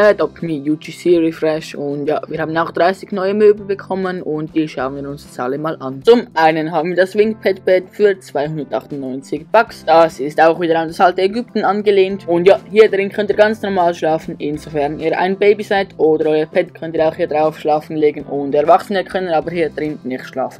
Adopt Me UGC Refresh und ja, wir haben auch 30 neue Möbel bekommen und die schauen wir uns jetzt alle mal an. Zum einen haben wir das Wingpad Bed für 298 Bucks. Das ist auch wieder an das alte Ägypten angelehnt und ja, hier drin könnt ihr ganz normal schlafen, insofern ihr ein Baby seid oder euer Pet könnt ihr auch hier drauf schlafen legen und Erwachsene können aber hier drin nicht schlafen.